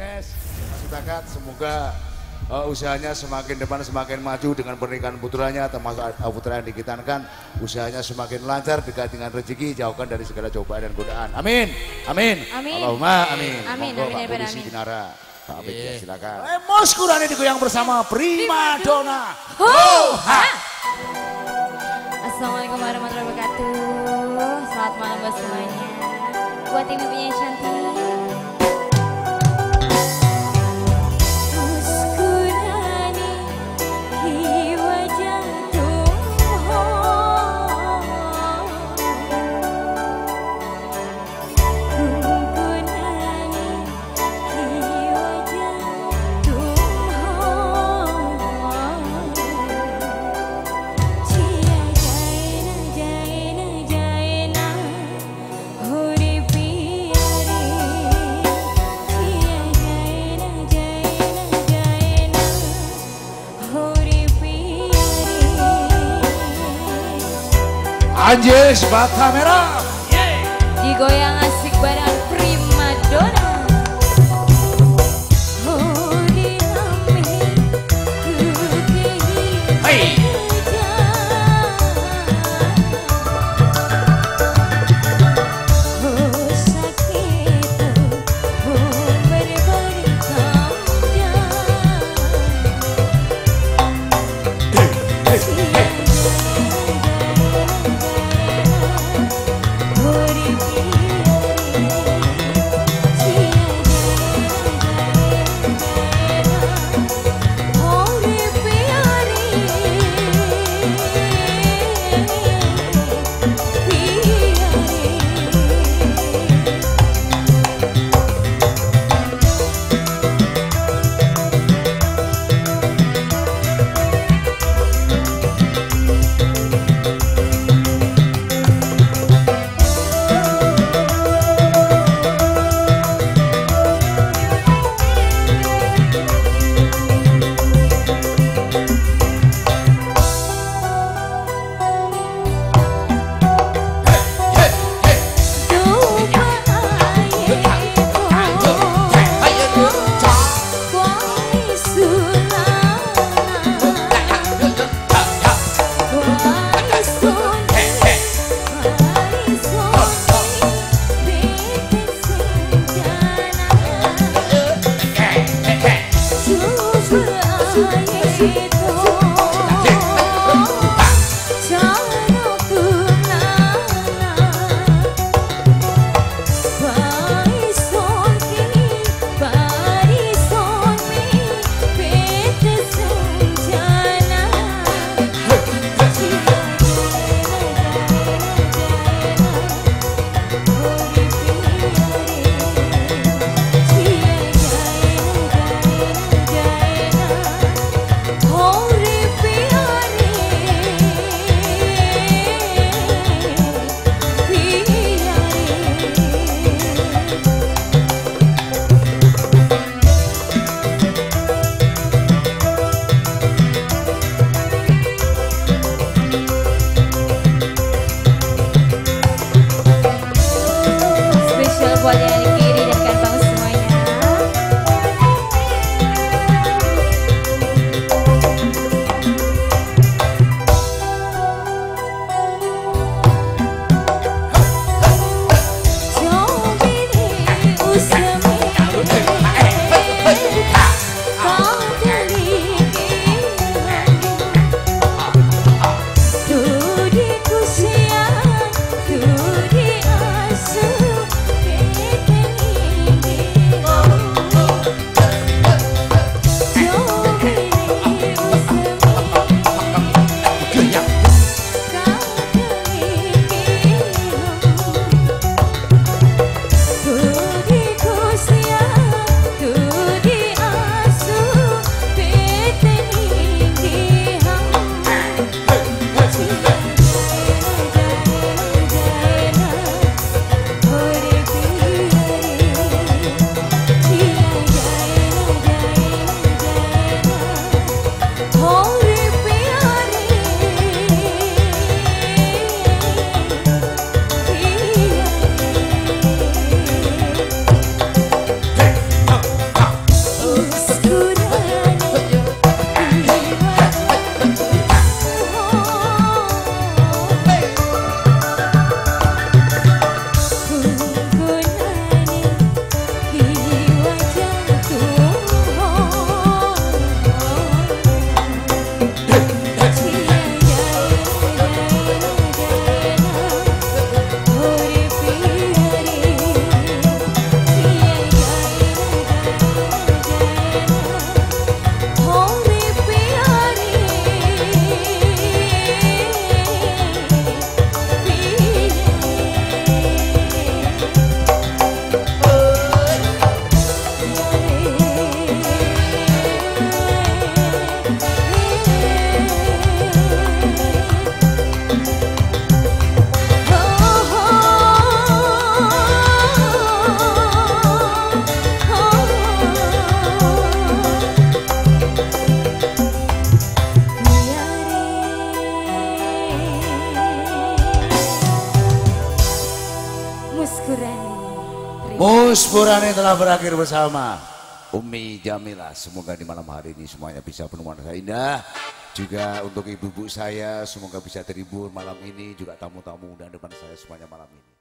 sukses, Mas Utakat. Semoga uh, usahanya semakin depan semakin maju dengan pernikahan putranya termasuk putra yang dikitankan usahanya semakin lancar dekat dengan rezeki jauhkan dari segala cobaan dan godaan amin amin Amin. Allahumma amin Amin, Monggo amin, Pak amin, Polisi amin. Binara Pak Abid ya, silakan Lemos Kurani digoyang bersama Prima Donna Ho, ha. Assalamualaikum warahmatullahi wabarakatuh. Selamat malam buat semuanya. Buat ibu-ibunya yang cantik. Anjes Bata Merah Digoyang Muspurane telah berakhir bersama Umi Jamila. Semoga di malam hari ini semuanya bisa penuh manfaat indah. Juga untuk ibu-ibu saya semoga bisa terhibur malam ini. Juga tamu-tamu dan depan saya semuanya malam ini.